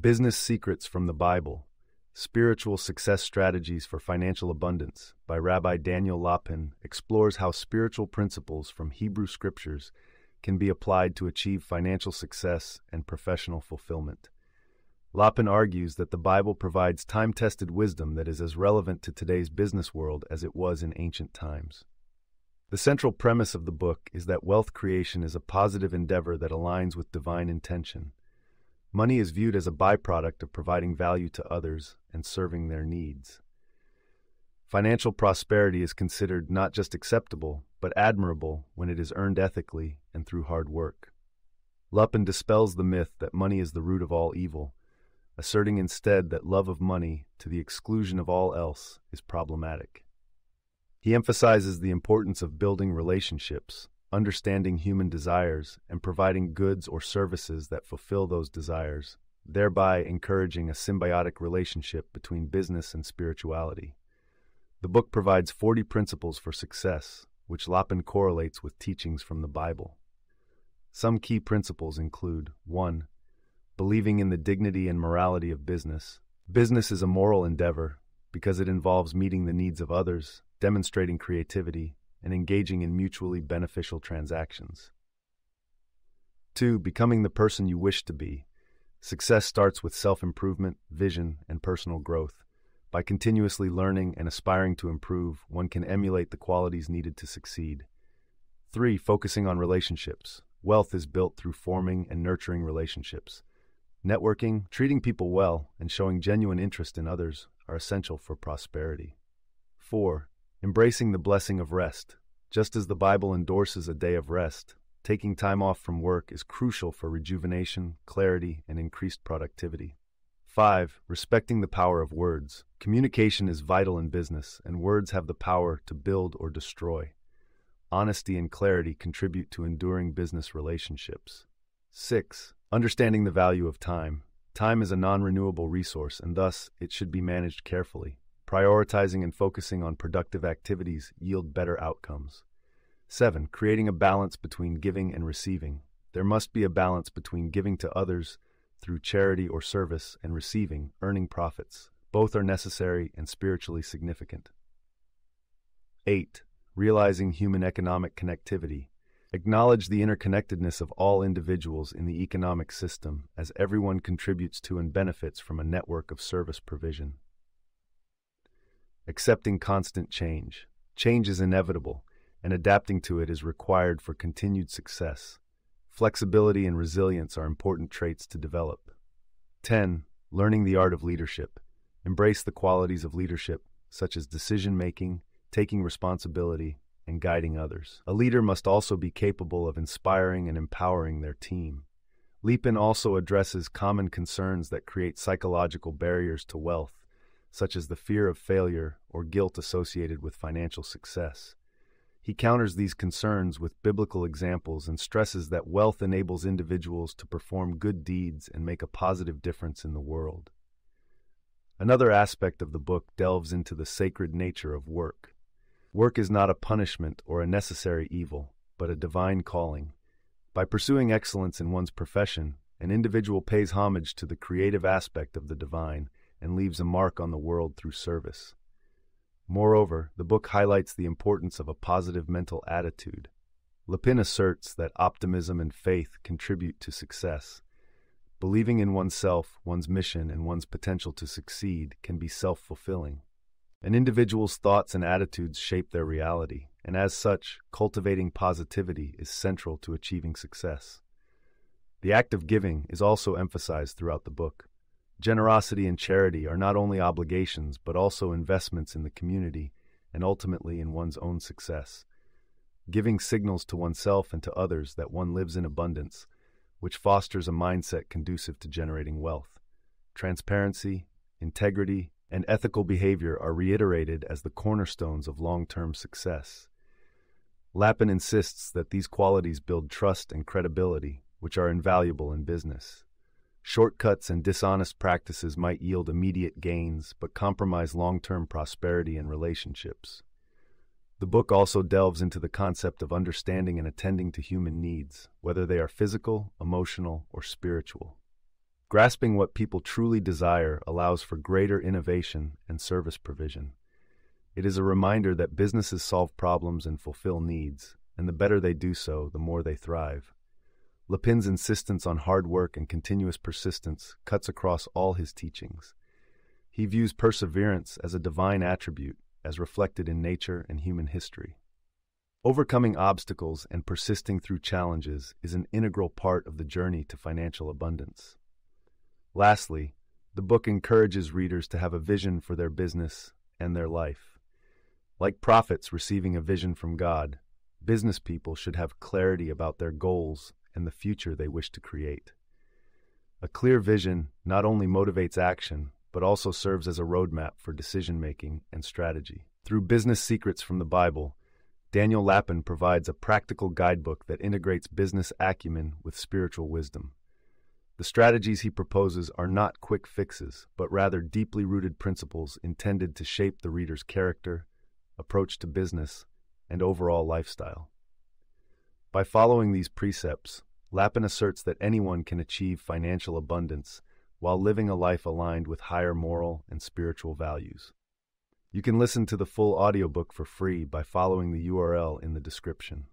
Business Secrets from the Bible Spiritual Success Strategies for Financial Abundance by Rabbi Daniel Lapin explores how spiritual principles from Hebrew scriptures can be applied to achieve financial success and professional fulfillment. Lapin argues that the Bible provides time tested wisdom that is as relevant to today's business world as it was in ancient times. The central premise of the book is that wealth creation is a positive endeavor that aligns with divine intention. Money is viewed as a byproduct of providing value to others and serving their needs. Financial prosperity is considered not just acceptable, but admirable when it is earned ethically and through hard work. Lapin dispels the myth that money is the root of all evil, asserting instead that love of money, to the exclusion of all else, is problematic. He emphasizes the importance of building relationships, understanding human desires, and providing goods or services that fulfill those desires, thereby encouraging a symbiotic relationship between business and spirituality. The book provides 40 principles for success, which Lapin correlates with teachings from the Bible. Some key principles include 1. Believing in the dignity and morality of business. Business is a moral endeavor because it involves meeting the needs of others, demonstrating creativity, and engaging in mutually beneficial transactions. 2. Becoming the person you wish to be. Success starts with self improvement, vision, and personal growth. By continuously learning and aspiring to improve, one can emulate the qualities needed to succeed. 3. Focusing on relationships. Wealth is built through forming and nurturing relationships. Networking, treating people well, and showing genuine interest in others are essential for prosperity. 4. Embracing the blessing of rest. Just as the Bible endorses a day of rest, taking time off from work is crucial for rejuvenation, clarity, and increased productivity. 5. Respecting the power of words. Communication is vital in business, and words have the power to build or destroy. Honesty and clarity contribute to enduring business relationships. 6. Understanding the value of time. Time is a non renewable resource, and thus it should be managed carefully. Prioritizing and focusing on productive activities yield better outcomes. 7. Creating a balance between giving and receiving. There must be a balance between giving to others through charity or service and receiving, earning profits. Both are necessary and spiritually significant. 8. Realizing human economic connectivity. Acknowledge the interconnectedness of all individuals in the economic system as everyone contributes to and benefits from a network of service provision. Accepting constant change. Change is inevitable, and adapting to it is required for continued success. Flexibility and resilience are important traits to develop. 10. Learning the art of leadership. Embrace the qualities of leadership, such as decision making, taking responsibility, and guiding others. A leader must also be capable of inspiring and empowering their team. Lapin also addresses common concerns that create psychological barriers to wealth, such as the fear of failure or guilt associated with financial success. He counters these concerns with biblical examples and stresses that wealth enables individuals to perform good deeds and make a positive difference in the world. Another aspect of the book delves into the sacred nature of work. Work is not a punishment or a necessary evil, but a divine calling. By pursuing excellence in one's profession, an individual pays homage to the creative aspect of the divine and leaves a mark on the world through service. Moreover, the book highlights the importance of a positive mental attitude. Lapin asserts that optimism and faith contribute to success. Believing in oneself, one's mission, and one's potential to succeed can be self fulfilling. An individual's thoughts and attitudes shape their reality, and as such, cultivating positivity is central to achieving success. The act of giving is also emphasized throughout the book. Generosity and charity are not only obligations, but also investments in the community and ultimately in one's own success. Giving signals to oneself and to others that one lives in abundance, which fosters a mindset conducive to generating wealth. Transparency, integrity, and ethical behavior are reiterated as the cornerstones of long term success. Lapin insists that these qualities build trust and credibility, which are invaluable in business. Shortcuts and dishonest practices might yield immediate gains, but compromise long term prosperity and relationships. The book also delves into the concept of understanding and attending to human needs, whether they are physical, emotional, or spiritual. Grasping what people truly desire allows for greater innovation and service provision. It is a reminder that businesses solve problems and fulfill needs, and the better they do so, the more they thrive. Lapin's insistence on hard work and continuous persistence cuts across all his teachings. He views perseverance as a divine attribute, as reflected in nature and human history. Overcoming obstacles and persisting through challenges is an integral part of the journey to financial abundance. Lastly, the book encourages readers to have a vision for their business and their life. Like prophets receiving a vision from God, business people should have clarity about their goals and the future they wish to create. A clear vision not only motivates action, but also serves as a roadmap for decision making and strategy. Through Business Secrets from the Bible, Daniel Lapin provides a practical guidebook that integrates business acumen with spiritual wisdom. The strategies he proposes are not quick fixes, but rather deeply rooted principles intended to shape the reader's character, approach to business, and overall lifestyle. By following these precepts, Lapin asserts that anyone can achieve financial abundance while living a life aligned with higher moral and spiritual values. You can listen to the full audiobook for free by following the URL in the description.